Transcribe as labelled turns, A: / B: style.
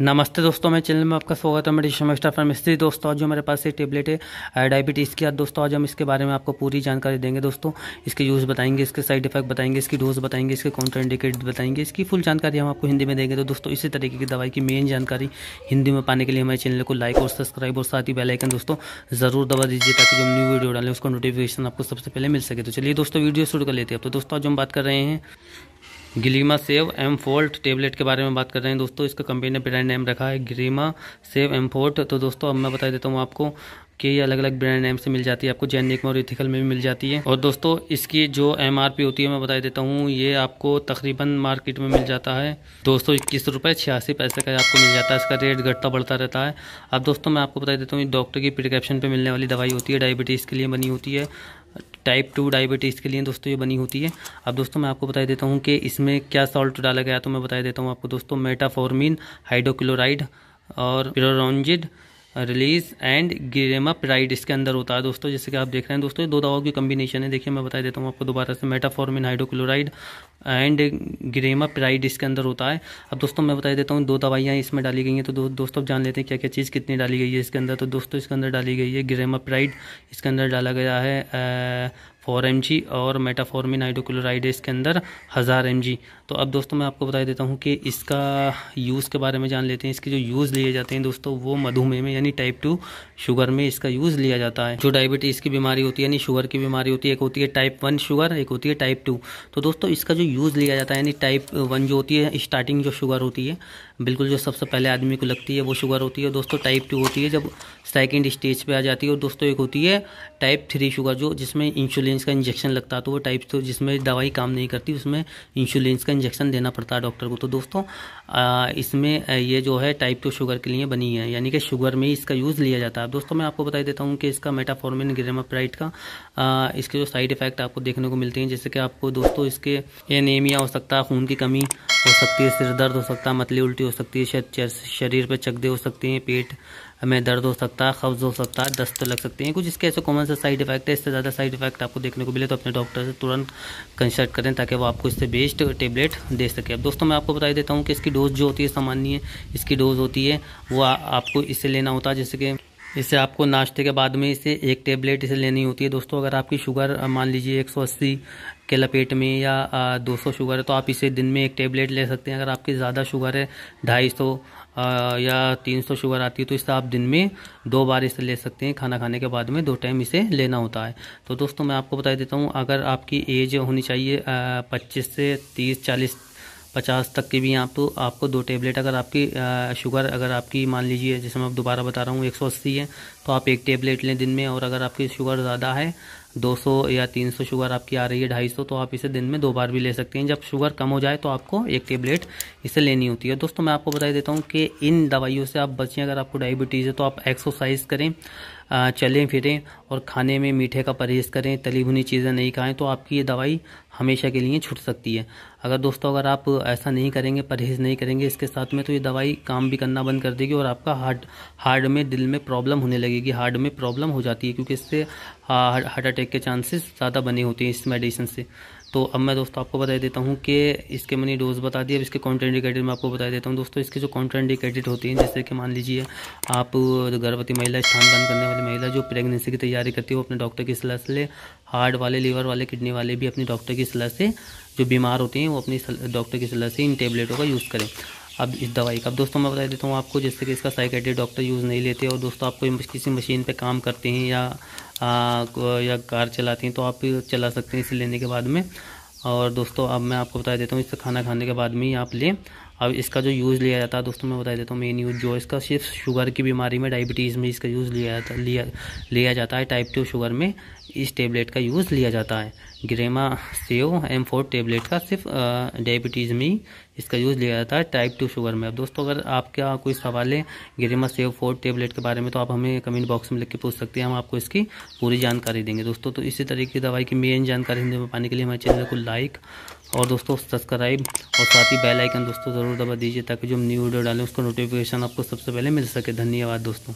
A: नमस्ते दोस्तों मैं चैनल में आपका स्वागत है। मेरी शमेस्टर फार्मेसी दोस्तों, आज जो मेरे पास एक टेबलेट है डायबिटीज़ की। आज दोस्तों, आज हम इसके बारे में आपको पूरी जानकारी देंगे दोस्तों। इसके यूज़ बताएँगे, इसके साइड इफ़ेक्ट बताएँगे, इसकी डोज बताएँगे, इसके कॉन्ट्राइंडिकेट बताएँगे, इसकी फुल जानकारी हम आपको हिंदी में देंगे। तो दोस्तों, इसी तरीके की दवाई की मेन जानकारी हिंदी में पाने के लिए हमारे चैनल को लाइक और सब्सक्राइब और साथ ही बेलाइकन दोस्तों, ज़रूर दबा दीजिए ताकि जो न्यू वीडियो डालें, उसका नोटिफिकेशन आपको सबसे पहले मिल सके। तो चलिए दोस्तों वीडियो शुरू कर लेते हैं। तो दोस्तों, आज हम बात कर रहे हैं गिलीमा सेव एम फोल्ट टेबलेट के बारे में बात कर रहे हैं दोस्तों। इसका कंपनी ने ब्रांड नेम रखा है गिलीमा सेव एम फोल्ट। तो दोस्तों, अब मैं बता देता हूँ आपको कि ये अलग अलग ब्रांड नेम से मिल जाती है। आपको जैनिक और इथिकल में भी मिल जाती है। और दोस्तों, इसकी जो एमआरपी होती है, मैं बता देता हूँ, ये आपको तकरीबन मार्केट में मिल जाता है। दो सौ इक्कीस रुपये छियासी पैसे का आपको मिल जाता है। इसका रेट घटता बढ़ता रहता है। अब दोस्तों, मैं आपको बता देता हूँ डॉक्टर की प्रिकॉप्शन पर मिलने वाली दवाई होती है डायबिटीज़ के लिए बनी होती है। टाइप टू डायबिटीज़ के लिए दोस्तों ये बनी होती है। अब दोस्तों मैं आपको बता देता हूँ कि इसमें क्या सॉल्ट डाला गया तो मैं बता देता हूँ आपको दोस्तों मेटाफॉर्मिन हाइड्रोक्लोराइड और prolonged release and glimepiride इसके अंदर होता है दोस्तों जैसे कि आप देख रहे हैं दोस्तों दो दवाओं की कम्बिनेशन है। देखिए मैं बता देता हूँ आपको दोबारा से। Metformin hydrochloride and glimepiride इसके अंदर होता है। अब दोस्तों मैं बता देता हूँ दो दवाइयाँ इसमें डाली गई हैं। तो दो, दोस्तों जान लेते हैं क्या क्या चीज़ कितनी डाली गई है इसके अंदर। तो दोस्तों इसके अंदर डाली गई है गिरेमा प्राइड इसके अंदर डाला गया है फोर एम और मेटाफॉर्मिन हाइड्रोक्लोराइड इसके अंदर हज़ार एम तो अब दोस्तों मैं आपको बता देता हूँ कि इसका यूज़ के बारे में जान लेते हैं। इसके जो यूज़ लिए जाते हैं दोस्तों, वो मधुमेह में, यानी टाइप टू शुगर में इसका यूज़ लिया जाता है। जो डायबिटीज़ की बीमारी होती है, यानी शुगर की बीमारी होती है, एक होती है टाइप वन शुगर एक होती है टाइप टू तो दोस्तों, इसका जो यूज़ लिया जाता है, यानी टाइप वन जो होती है स्टार्टिंग जो शुगर होती है, बिल्कुल जो सबसे पहले आदमी को लगती है वो शुगर होती है। दोस्तों टाइप टू होती है जब सेकेंड स्टेज पर आ जाती है। और दोस्तों, एक होती है टाइप थ्री शुगर जो जिसमें इंसुलिन का इंजेक्शन लगता है तो वो टाइप तो जिसमें दवाई काम नहीं करती, उसमें इंसुलिन का इंजेक्शन देना पड़ता है डॉक्टर को। तो दोस्तों इसमें ये जो है टाइप टू शुगर के लिए बनी है। यानी कि शुगर में इसका यूज़ लिया जाता है। दोस्तों मैं आपको बता देता हूँ कि इसका मेटाफॉर्मिन गिरेमाप्राइट का आ, इसके जो साइड इफ़ेक्ट आपको देखने को मिलते हैं। जैसे कि आपको दोस्तों इसके एनीमिया हो सकता है खून की कमी हो सकती है सिर दर्द हो सकता है मतली उल्टी हो सकती है शरीर पर चकदे हो सकती हैं पेट में दर्द हो सकता है कब्ज हो सकता है, दस्त लग सकती हैं। कुछ इसके ऐसे कॉमन से साइड इफ़ेक्ट है। इससे ज़्यादा साइड इफ़ेक्ट आपको देखने को मिले तो अपने डॉक्टर से तुरंत कंसल्ट करें ताकि वो आपको इससे बेस्ट टेबलेट दे सके। अब दोस्तों, मैं आपको बता देता हूँ कि इसकी डोज जो होती है सामान्य, इसकी डोज होती है, वो आपको इससे लेना होता है। जैसे कि इसे आपको नाश्ते के बाद में इसे एक टेबलेट इसे लेनी होती है। दोस्तों, अगर आपकी शुगर मान लीजिए 180 के लपेट में या 200 शुगर है तो आप इसे दिन में एक टेबलेट ले सकते हैं। अगर आपकी ज़्यादा शुगर है, ढाई सौ या 300 शुगर आती है तो इससे आप दिन में दो बार इसे ले सकते हैं। खाना खाने के बाद में दो टाइम इसे लेना होता है। तो दोस्तों, मैं आपको बता देता हूँ, अगर आपकी एज होनी चाहिए पच्चीस से तीस, चालीस, पचास तक की भी आप तो आपको दो टेबलेट, अगर आपकी शुगर, अगर आपकी मान लीजिए, जैसे मैं दोबारा बता रहा हूँ, एक सौ अस्सी है तो आप एक टेबलेट लें दिन में, और अगर आपकी शुगर ज़्यादा है 200 या 300 शुगर आपकी आ रही है 250 तो आप इसे दिन में दो बार भी ले सकते हैं। जब शुगर कम हो जाए तो आपको एक टेबलेट इसे लेनी होती है। दोस्तों, मैं आपको बता देता हूँ कि इन दवाइयों से आप बचें। अगर आपको डायबिटीज़ है तो आप एक्सरसाइज करें चलें, फिरें और खाने में मीठे का परहेज करें तली भुनी चीज़ें नहीं खाएँ तो आपकी ये दवाई हमेशा के लिए छूट सकती है। अगर दोस्तों, अगर आप ऐसा नहीं करेंगे, परहेज़ नहीं करेंगे इसके साथ में तो ये दवाई काम भी करना बंद कर देगी और आपका हार्ट हार्ट में, दिल में प्रॉब्लम होने लगेगी। हार्ट में प्रॉब्लम हो जाती है, क्योंकि इससे हार्ट अटैक के चांसेस ज़्यादा बने होते हैं इस मेडिसिन से। तो अब मैं दोस्तों आपको बता देता हूँ कि इसके मैंने डोज बता दिया, अब इसके कॉन्ट्राइंडिकेटेड मैं आपको बता देता हूँ। दोस्तों, इसके जो कॉन्ट्राइंडिकेटेड होती हैं, जैसे कि मान लीजिए आप गर्भवती महिला, स्थान करने वाली महिला जो प्रेगनेंसी की तैयारी करती है, वो अपने डॉक्टर की सलाह से हार्ट वाले लीवर वाले किडनी वाले भी अपनी डॉक्टर की सलाह से जो बीमार होते हैं, वो अपनी डॉक्टर की सलाह से इन टेबलेटों का यूज़ करें। अब इस दवाई का, अब दोस्तों मैं बता देता हूँ आपको, जैसे कि इसका साइकेट्री डॉक्टर यूज़ नहीं लेते और दोस्तों आपको किसी मशीन पे काम करते हैं या आ, या कार चलाती हैं तो आप चला सकते हैं इसे लेने के बाद में। और दोस्तों अब मैं आपको बता देता हूँ इससे खाना खाने के बाद में ही आप लें। अब इसका जो यूज़ लिया जाता है, दोस्तों मैं बता देता हूँ मेन यूज़ जो इसका सिर्फ़ शुगर की बीमारी में डायबिटीज़ में इसका यूज़ लिया जाता, लिया लिया जाता है टाइप टू शुगर में इस टेबलेट का यूज़ लिया जाता है। ग्रेमा सेव एम फोर टेबलेट का सिर्फ़ डायबिटीज़ में ही इसका यूज़ लिया जाता है टाइप टू शुगर में। अब दोस्तों, अगर आपका कोई सवाल है ग्रेमा सेव फोर टेबलेट के बारे में तो आप हमें कमेंट बॉक्स में लिख के पूछ सकते हैं, हम आपको इसकी पूरी जानकारी देंगे। दोस्तों तो इसी तरीके की दवाई की मेन जानकारी हिंदी में पाने के लिए हमारे चैनल को लाइक और दोस्तों सब्सक्राइब और साथ ही बेलाइकन दोस्तों, ज़रूर दबा दीजिए ताकि जो हम न्यू वीडियो डालें, उसका नोटिफिकेशन आपको सबसे पहले मिल सके। धन्यवाद दोस्तों।